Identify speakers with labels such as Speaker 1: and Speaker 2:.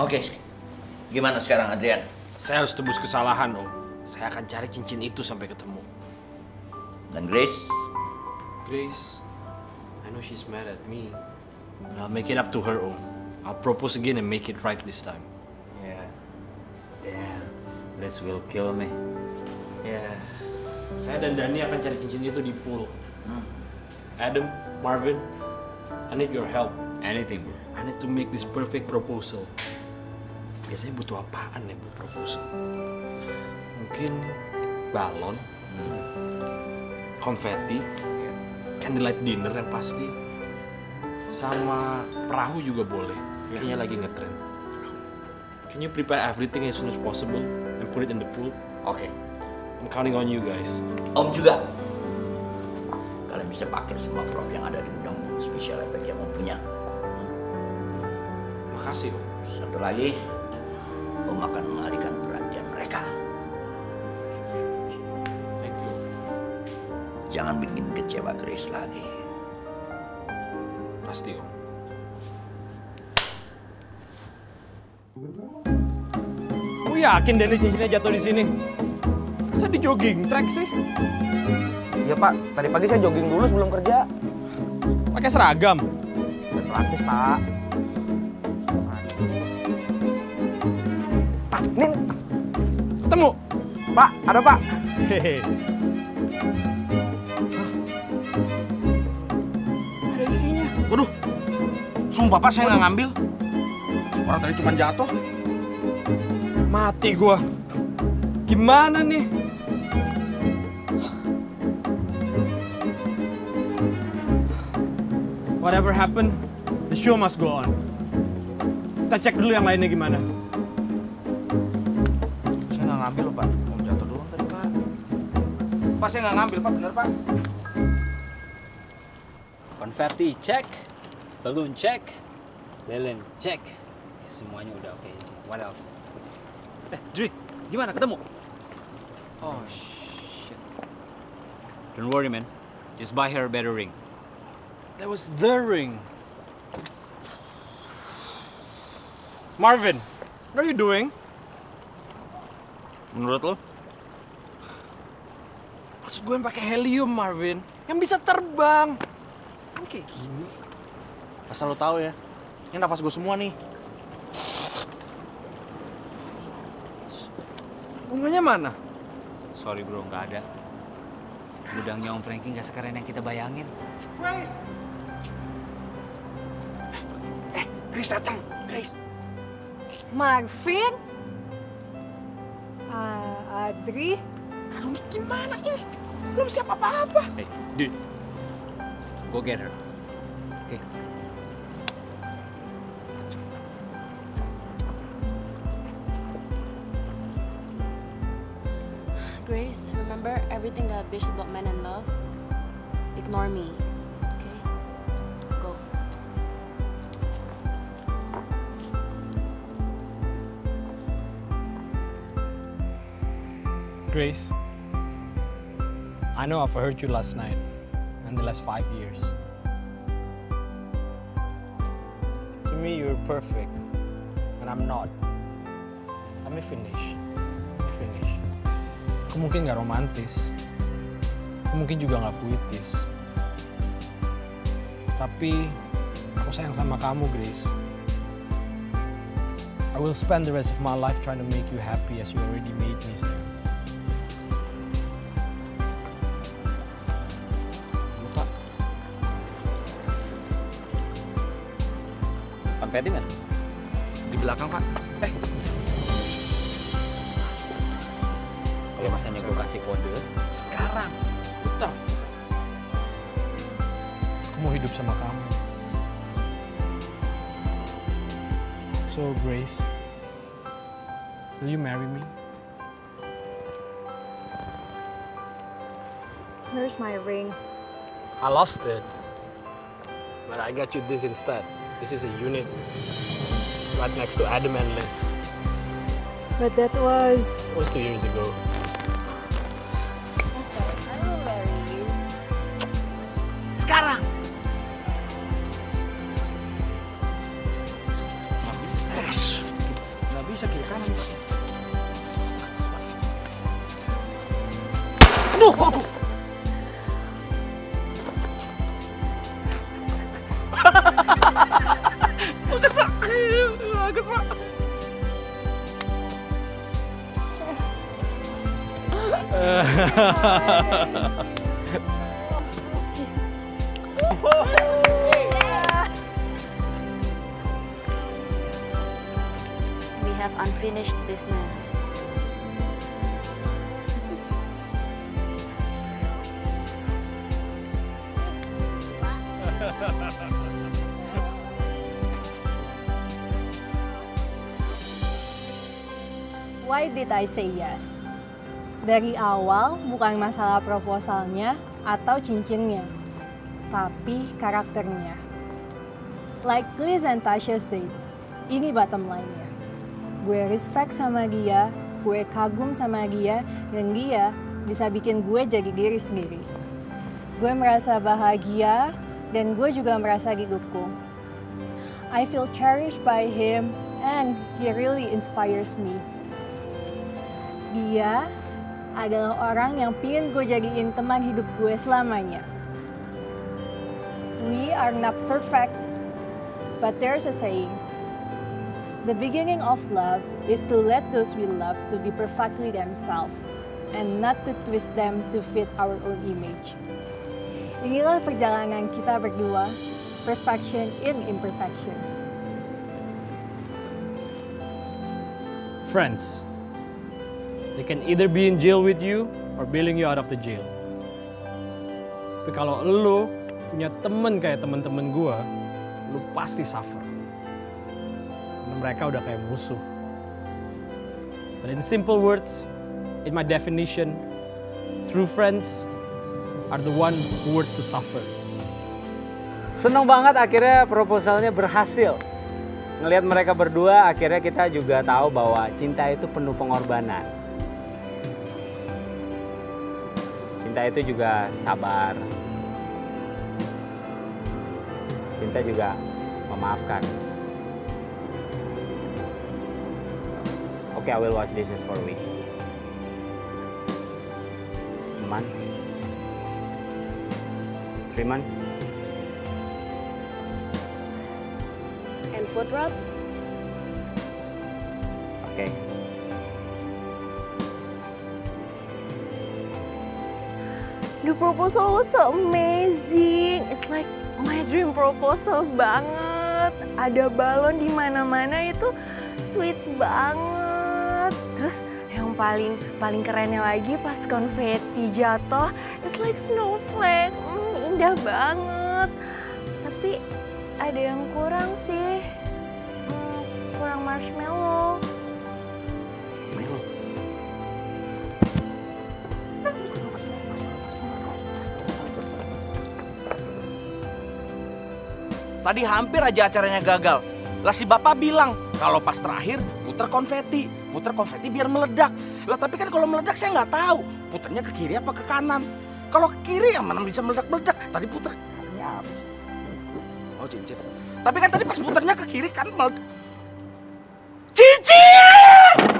Speaker 1: Oke. Gimana sekarang Adrian?
Speaker 2: Saya harus tebus kesalahan, Om. Saya akan cari cincin itu sampai ketemu.
Speaker 1: Dan Grace?
Speaker 2: Grace, I know she's mad at me. But I'll make it up to her, Om. I'll propose again and make it right this time.
Speaker 3: Yeah. Yeah. This will kill me.
Speaker 2: Ya, saya dan Dani akan cari cincin itu di pool. Adam, Marvin, I need your help.
Speaker 3: Anything, bro.
Speaker 2: I need to make this perfect proposal. Biasanya butuh apaan ya buat proposal? Mungkin balon, konfeti, candlelight dinner yang pasti, sama perahu juga boleh. Kayaknya lagi ngetren. Can you prepare everything as soon as possible and put it in the pool?
Speaker 1: Oke.
Speaker 2: I'm counting on you guys.
Speaker 1: Om juga. Kalian bisa pakai semua prop yang ada di gudang special effect yang Om punya.
Speaker 2: Makasih, Om.
Speaker 1: Satu lagi, Akan mengalihkan perhatian mereka.
Speaker 2: Thank you.
Speaker 1: Jangan bikin kecewa Grace lagi.
Speaker 2: Pasti, Om.
Speaker 4: Kamu yakin Dani cincinnya jatuh di sini? Masa di jogging track sih?
Speaker 5: Iya pak, tadi pagi saya jogging dulu sebelum kerja.
Speaker 4: Pakai seragam.
Speaker 5: Praktis pak. Nin,
Speaker 4: Ketemu.
Speaker 5: pak, ada pak.
Speaker 4: Hehe. Ada isinya.
Speaker 6: Waduh, sumpah pak saya nggak ngambil. Orang tadi cuma jatuh.
Speaker 4: Mati gua. Gimana nih? Whatever happened, the show must go on. Kita cek dulu yang lainnya gimana.
Speaker 6: Ngambil loh pak. Mau jatuh doang tadi pak. Pak saya nggak ngambil pak, bener pak.
Speaker 3: Konverti cek, balloon cek, lilin cek. Semuanya udah oke sih. What else? Eh, Dri, gimana ketemu? Oh shit. Don't worry man, just buy her a better ring.
Speaker 4: That was the ring. Marvin, what are you doing?
Speaker 6: Menurut lo?
Speaker 4: Maksud gue yang pakai helium, Marvin. Yang bisa terbang. Kan kayak gini.
Speaker 6: Asal lo tahu ya. Ini nafas gue semua nih.
Speaker 4: Bunganya mana?
Speaker 3: Sorry bro, nggak ada. Gudangnya Om Frankie nggak sekeren yang kita bayangin.
Speaker 6: Grace. Eh, Grace datang. Grace.
Speaker 7: Marvin? Ah, Adri?
Speaker 4: Aduh, gimana ini? Belum siap apa-apa.
Speaker 3: Hey, dude, go get her. Okay.
Speaker 8: Grace, remember everything that bitch about men and love? Ignore me,
Speaker 4: Grace, I know I've hurt you last night and the last five years. To me, you're perfect, and I'm not. Let me finish. Let me finish. Aku mungkin gak romantis. Aku mungkin juga gak puitis. Tapi aku sayang sama kamu, Grace. I will spend the rest of my life trying to make you happy as you already made me,
Speaker 3: Konfeti man.
Speaker 6: Di belakang pak. Eh,
Speaker 3: Kalau misalnya gue kasih kode,
Speaker 4: Sekarang, putar. Aku mau hidup sama kamu. So, Grace, will you marry me?
Speaker 7: Where's my ring?
Speaker 4: I lost it. But I got you this instead. This is a unit right next to Adam and Liz.
Speaker 7: But that was...
Speaker 4: It was two years ago. Sekarang!
Speaker 6: Nggak bisa
Speaker 8: We have unfinished business.
Speaker 7: Why did I say yes? Dari awal bukan masalah proposalnya atau cincinnya, tapi karakternya. Like Liz and Tasha said, ini bottom line-nya. Gue respect sama dia, gue kagum sama dia, dan dia bisa bikin gue jadi diri sendiri. Gue merasa bahagia, dan gue juga merasa didukung. I feel cherished by him, and he really inspires me. Dia adalah orang yang pingin gue jadiin teman hidup gue selamanya. We are not perfect, but there's a saying. The beginning of love is to let those we love to be perfectly themselves and not to twist them to fit our own image. Inilah perjalanan kita berdua, perfection in imperfection.
Speaker 4: Friends. They can either be in jail with you or bailing you out of the jail. Tapi kalau lo punya temen kayak temen-temen gue, lo pasti suffer. Karena mereka udah kayak musuh. But in simple words, in my definition, true friends are the one who wants to suffer.
Speaker 3: Seneng banget akhirnya proposalnya berhasil. Ngelihat mereka berdua, akhirnya kita juga tahu bahwa cinta itu penuh pengorbanan. Cinta itu juga sabar. Cinta juga memaafkan. Okay, I will watch this for a week. A month? Three months?
Speaker 8: And food rubs?
Speaker 3: Okay.
Speaker 9: The proposal was so amazing. It's like my dream proposal banget. Ada balon di mana-mana itu sweet banget. Terus yang paling paling kerennya lagi pas konfeti jatuh, it's like snowflake. Hmm, indah banget. Tapi ada yang kurang sih. Hmm, kurang marshmallow.
Speaker 6: Tadi hampir aja acaranya gagal. Lah si bapak bilang kalau pas terakhir puter konfeti, puter konfeti biar meledak. Lah tapi kan kalau meledak saya nggak tahu puternya ke kiri apa ke kanan. Kalau ke kiri yang mana bisa meledak-meledak? Tadi puter apa sih? Oh cincin. Tapi kan tadi pas puternya ke kiri kan meledak. Cincin!